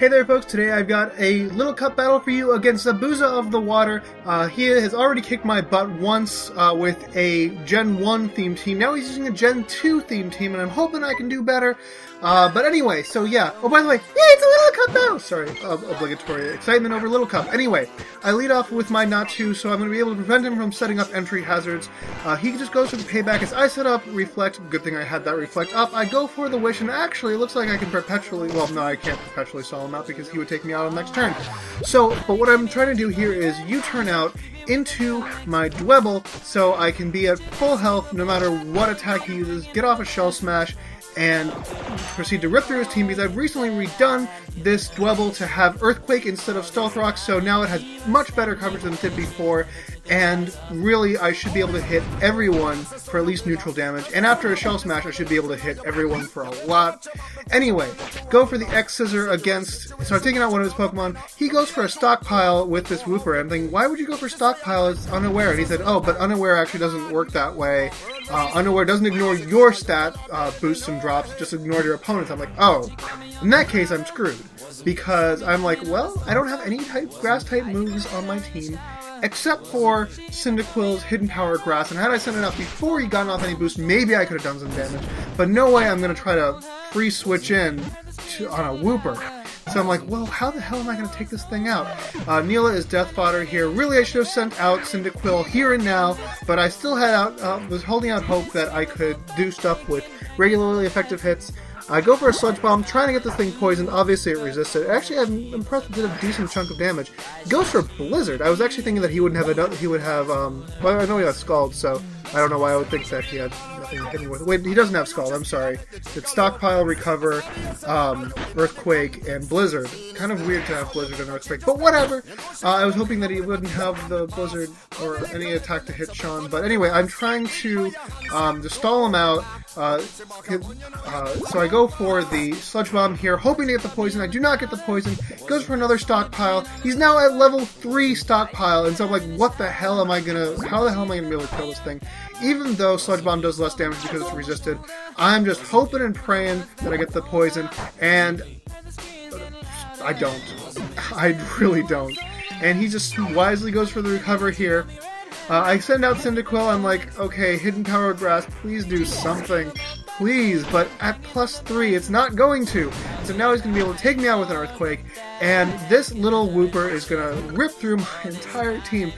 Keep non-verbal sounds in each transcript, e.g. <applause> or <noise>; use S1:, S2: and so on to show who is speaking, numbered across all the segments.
S1: Hey there folks, today I've got a little cup battle for you against the Zabuza of the Water. Uh, he has already kicked my butt once uh, with a Gen 1 theme team. Now he's using a Gen 2 theme team, and I'm hoping I can do better. Uh, but anyway, so yeah. Oh, by the way, yeah, it's a Little Cup battle! Sorry, uh, obligatory excitement over Little Cup. Anyway, I lead off with my Natu, so I'm going to be able to prevent him from setting up entry hazards. Uh, he just goes for the payback as I set up Reflect. Good thing I had that Reflect up. I go for the Wish, and actually, it looks like I can perpetually, well, no, I can't perpetually solve him out because he would take me out on the next turn. So, but what I'm trying to do here is U-turn out into my Dwebble so I can be at full health no matter what attack he uses, get off a Shell Smash, and proceed to rip through his team because I've recently redone this Dwebble to have Earthquake instead of Stealth Rock, so now it has much better coverage than it did before, and really I should be able to hit everyone for at least neutral damage, and after a Shell Smash I should be able to hit everyone for a lot. Anyway, go for the X Scissor against, so I'm taking out one of his Pokemon, he goes for a Stockpile with this Wooper, I'm thinking, why would you go for Stockpile? It's unaware, and he said, oh, but unaware actually doesn't work that way. Uh, unaware doesn't ignore your stat uh, boosts and drops, just ignore your opponents. I'm like, oh, in that case I'm screwed because I'm like, well, I don't have any type grass type moves on my team except for Cyndaquil's Hidden Power Grass. And had I sent it out before he got off any boost, maybe I could have done some damage. But no way I'm going to try to free switch in to, on a Wooper. So I'm like, well, how the hell am I going to take this thing out? Uh, Neela is death fodder here. Really, I should have sent out Cyndaquil here and now, but I still had out, uh, was holding out hope that I could do stuff with regularly effective hits. I go for a Sludge Bomb, trying to get this thing poisoned. Obviously, it resisted. Actually, I'm impressed it did a decent chunk of damage. Goes for Blizzard. I was actually thinking that he wouldn't have a, he would have. Um, well, I know he got Scald, so I don't know why I would think that he had nothing hitting with. Wait, he doesn't have Scald. I'm sorry. It's Stockpile, Recover, um, Earthquake, and Blizzard. Kind of weird to have Blizzard and Earthquake, but whatever. Uh, I was hoping that he wouldn't have the Blizzard or any attack to hit Sean. But anyway, I'm trying to um, to stall him out. Uh, uh, so I go for the Sludge Bomb here, hoping to get the poison. I do not get the poison. Goes for another stockpile. He's now at level 3 stockpile, and so I'm like, what the hell am I gonna, how the hell am I gonna be able to kill this thing? Even though Sludge Bomb does less damage because it's resisted, I'm just hoping and praying that I get the poison, and I don't. I really don't. And he just wisely goes for the recover here. Uh, I send out Cyndaquil, I'm like, okay, Hidden Power Grass, please do something. Please, but at plus three, it's not going to. So now he's going to be able to take me out with an Earthquake, and this little Wooper is going to rip through my <laughs> entire team.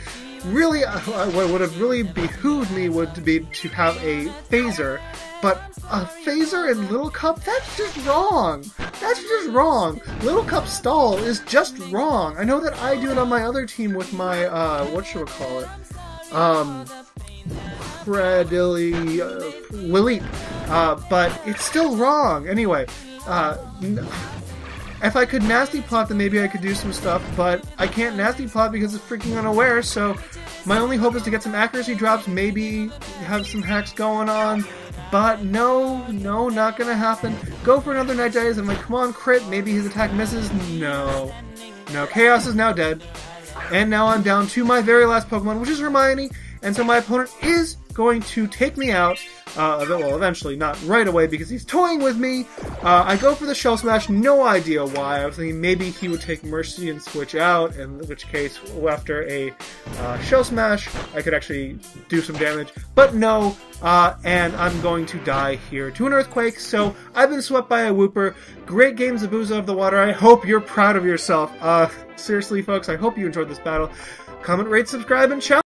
S1: Really, uh, what would have really behooved me would be to have a phazer, but a phazer in Little Cup, that's just wrong. That's just wrong. Little Cup stall is just wrong. I know that I do it on my other team with my, uh, what should we call it? um, Predilly, uh, uh, but it's still wrong. Anyway, uh, if I could nasty plot, then maybe I could do some stuff, but I can't nasty plot because it's freaking unaware, so my only hope is to get some accuracy drops, maybe have some hacks going on, but no, no, not gonna happen. Go for another Night I'm like, come on, crit, maybe his attack misses. No. No, Chaos is now dead. And now I'm down to my very last Pokemon, which is Hermione. And so my opponent is going to take me out. Uh, well, eventually, not right away because he's toying with me. Uh, I go for the Shell Smash, no idea why. I was thinking maybe he would take Mercy and switch out, in which case, after a uh, Shell Smash, I could actually do some damage. But no, uh, and I'm going to die here to an Earthquake, so I've been swept by a Wooper. Great game, Zabuza of the Water. I hope you're proud of yourself. Uh, seriously, folks, I hope you enjoyed this battle. Comment, rate, subscribe, and challenge.